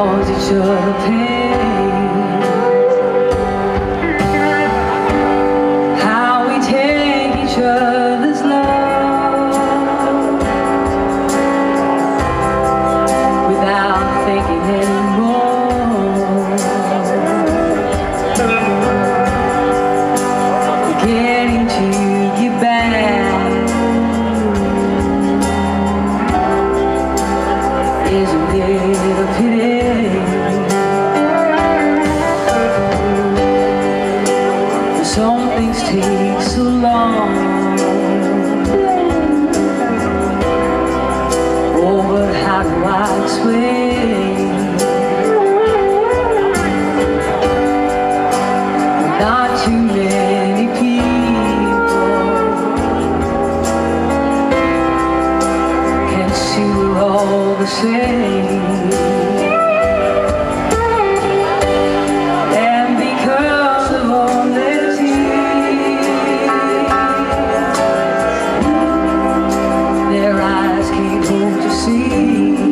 어디 저 대. Some things take so long. Oh, but how do I? Not too many people can see we're all the same. Eyes can't hope to see